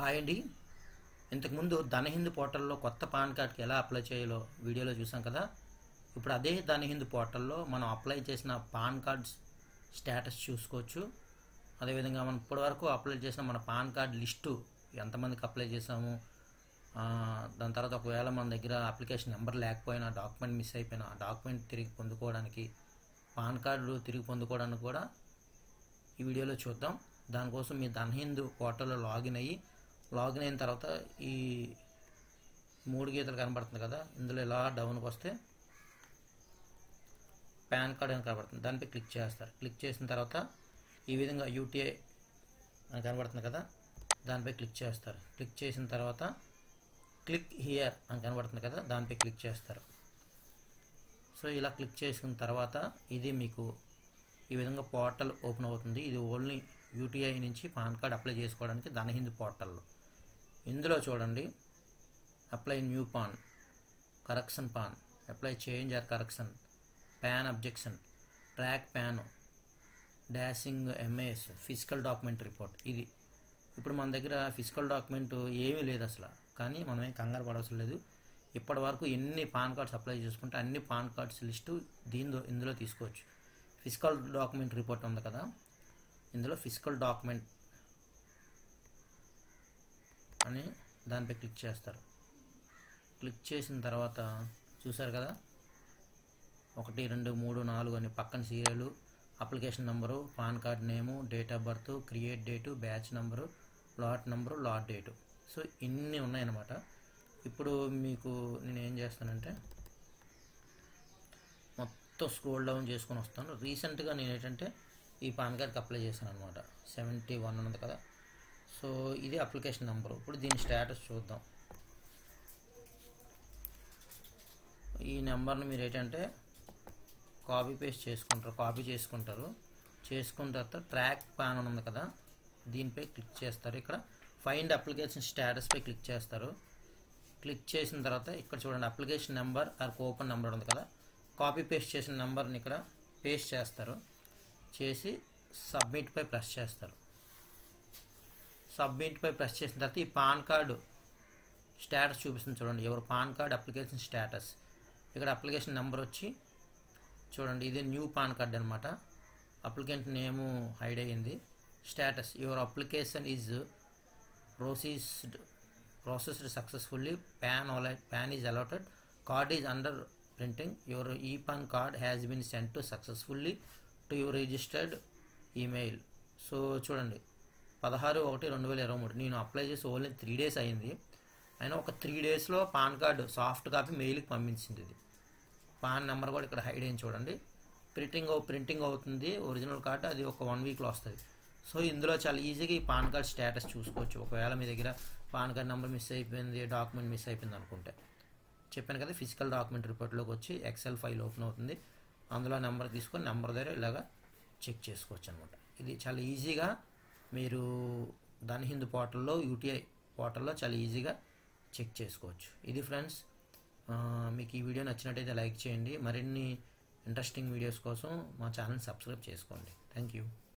Hi అండి. ఇంతకుముందు ధనహింద్ పోర్టల్లో కొత్త పాన్ కార్డ్కి ఎలా అప్లై చేయాలో వీడియోలో చూసాం కదా. ఇప్పుడు అదే ధనహింద్ పోర్టల్లో మనం అప్లై చేసిన పాన్ కార్డ్స్ స్టేటస్ చూసుకోవచ్చు. అదేవిధంగా మనం ఇప్పటివరకు అప్లై చేసిన మన పాన్ కార్డ్ లిస్టు ఎంతమందికి అప్లై చేసాము దాని తర్వాత ఒకవేళ మన దగ్గర అప్లికేషన్ నెంబర్ లేకపోయినా డాక్యుమెంట్ మిస్ అయిపోయినా డాక్యుమెంట్ తిరిగి పొందుకోవడానికి పాన్ కార్డు తిరిగి పొందుకోవడానికి కూడా ఈ వీడియోలో చూద్దాం. దానికోసం మీ ధనహింద్ పోర్టల్లో లాగిన్ అయ్యి లాగిన్ అయిన తర్వాత ఈ మూడు గీతలు కనబడుతుంది కదా ఇందులో ఇలా డౌన్కి వస్తే పాన్ కార్డ్ అని కనబడుతుంది. దానిపై క్లిక్ చేస్తారు. క్లిక్ చేసిన తర్వాత ఈ విధంగా యూటీఐ అని కనబడుతుంది కదా దానిపై క్లిక్ చేస్తారు. క్లిక్ చేసిన తర్వాత క్లిక్ హియర్ అని కనబడుతుంది కదా దానిపై క్లిక్ చేస్తారు. సో ఇలా క్లిక్ చేసిన తర్వాత ఇది మీకు ఈ విధంగా పోర్టల్ ఓపెన్ అవుతుంది. ఇది ఓన్లీ యూటీఐ నుంచి పాన్ కార్డ్ అప్లై చేసుకోవడానికి ధనహింద్ పోర్టల్లో ఇందులో చూడండి. Apply new PAN correction PAN apply change or correction PAN objection track PAN dashing MAS physical document report ఇది. ఇప్పుడు మన దగ్గర ఫిజికల్ డాక్యుమెంట్ ఏమీ లేదు అసలు. కానీ మనం ఏం కంగారు పడవలసిన లేదు. ఇప్పటి వరకు ఎన్ని పాన్ కార్డ్స్ అప్లై చేసుకుంటే అన్ని పాన్ కార్డ్స్ లిస్టు దీనిలో ఇందులో తీసుకోవచ్చు. ఫిజికల్ డాక్యుమెంట్ రిపోర్ట్ ఉంది కదా. ఇందులో ఫిజికల్ డాక్యుమెంట్ అని దానిపై క్లిక్ చేస్తారు. క్లిక్ చేసిన తర్వాత చూసారు కదా? ఒకటి రెండు మూడు నాలుగు అని పక్కన serial application number PAN card name date of birth create date batch number lot number lot date. So ఇన్ని ఉన్నాయన్నమాట. ఇప్పుడు మీకు నేను ఏం చేస్తానంటే మొత్తం స్క్రోల్ డౌన్ చేసుకొని వస్తాను. రీసెంట్గా నేను ఏంటంటే ఈ పాన్ కార్డ్కి అప్లై చేశాను అనమాట సెవెంటీ వన్ ఉంది కదా? సో ఇది అప్లికేషన్ నెంబరు. ఇప్పుడు దీని స్టేటస్ చూద్దాం. ఈ నెంబర్ని మీరు ఏంటంటే కాపీ పేస్ట్ చేసుకుంటారు కాపీ చేసుకుంటారు. చేసుకున్న తర్వాత ట్రాక్ ప్యాన్ ఉంది కదా దీనిపై క్లిక్ చేస్తారు. ఇక్కడ ఫైండ్ అప్లికేషన్ స్టేటస్పై క్లిక్ చేస్తారు. క్లిక్ చేసిన తర్వాత ఇక్కడ చూడండి application number or open number ఉంది కదా కాపీ పేస్ట్ చేసిన నెంబర్ని ఇక్కడ పేస్ట్ చేస్తారు. చేసి సబ్మిట్పై ప్రెస్ చేస్తారు. సబ్మిట్పై ప్రెస్ చేసిన తర్వాత ఈ పాన్ కార్డు స్టేటస్ చూపిస్తుంది చూడండి. ఎవరు పాన్ కార్డ్ అప్లికేషన్ స్టేటస్. ఇక్కడ అప్లికేషన్ నెంబర్ వచ్చి చూడండి. ఇది న్యూ పాన్ కార్డ్ అనమాట అప్లికెంట్ నేము హైడ్ అయ్యింది. Status. Your application is processed processed successfully. PAN PAN is allotted. Card is under printing. Your E PAN card has been sent to successfully to your registered email so చూడండి. పదహారు ఒకటి రెండు వేల ఇరవై మూడు. నేను apply చేసి ఓన్లీ త్రీ డేస్ అయింది. అయినా ఒక త్రీ డేస్లో పాన్ కార్డు సాఫ్ట్ కాపీ మెయిల్కి పంపించింది ఇది. పాన్ నెంబర్ కూడా ఇక్కడ హైడ్ అయింది చూడండి. ప్రింటింగ్ ప్రింటింగ్ అవుతుంది. ఒరిజినల్ కార్డు అది ఒక వన్ వీక్లో వస్తుంది. సో ఇందులో చాలా ఈజీగా ఈ పాన్ కార్డ్ స్టేటస్ చూసుకోవచ్చు. ఒకవేళ మీ దగ్గర పాన్ కార్డ్ నెంబర్ మిస్ అయిపోయింది డాక్యుమెంట్ మిస్ అయిపోయింది అనుకుంటే. చెప్పాను కదా ఫిజికల్ డాక్యుమెంట్ రిపోర్ట్లోకి వచ్చి ఎక్సెల్ ఫైల్ ఓపెన్ అవుతుంది. అందులో నెంబర్ తీసుకొని నెంబర్ దగ్గర ఇలాగా చెక్ చేసుకోవచ్చు అనమాట ఇది చాలా ఈజీగా మీరు ధనహింద్ పోర్టల్లో యూటీఐ పోర్టల్లో చాలా ఈజీగా చెక్ చేసుకోవచ్చు. ఇది ఫ్రెండ్స్ మీకు ఈ వీడియో నచ్చినట్టయితే లైక్ చేయండి. మరిన్ని ఇంట్రెస్టింగ్ వీడియోస్ కోసం మా ఛానల్ సబ్స్క్రైబ్ చేసుకోండి. Thank you.